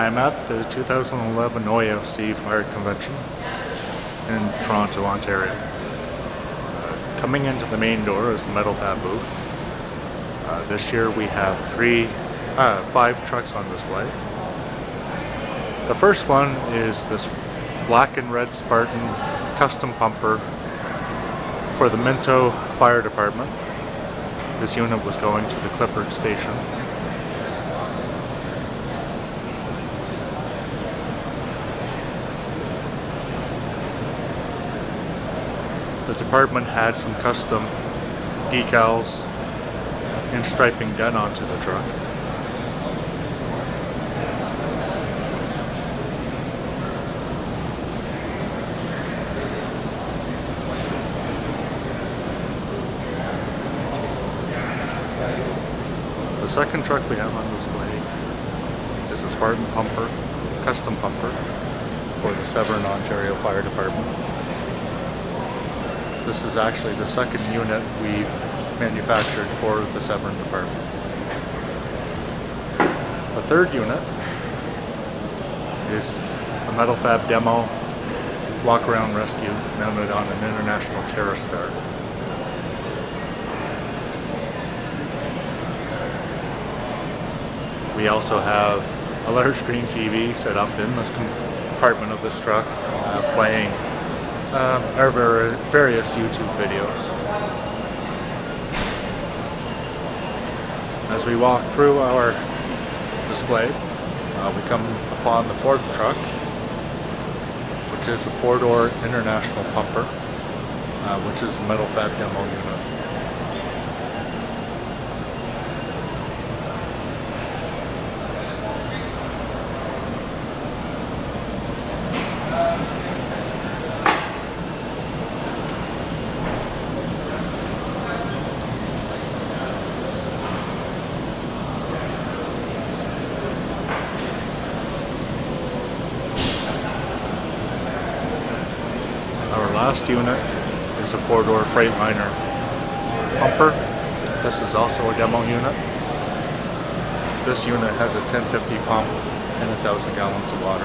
I am at the 2011 OAFC Fire Convention in Toronto, Ontario. Uh, coming into the main door is the Metalfab booth. Uh, this year we have three, uh, five trucks on display. The first one is this black and red Spartan custom pumper for the Minto Fire Department. This unit was going to the Clifford Station. The department had some custom decals and striping done onto the truck. The second truck we have on display is a Spartan pumper, custom pumper for the Severn, Ontario Fire Department. This is actually the second unit we've manufactured for the Severn Department. The third unit is a Metalfab demo walk around rescue mounted on an International TerraStar. We also have a large screen TV set up in this compartment of this truck uh, playing um, our ver- various YouTube videos. As we walk through our display, uh, we come upon the fourth truck, which is a four-door international pumper, uh, which is a Metalfab demo unit. Our last unit is a four-door Freightliner pumper. This is also a demo unit. This unit has a 1050 pump and a thousand gallons of water.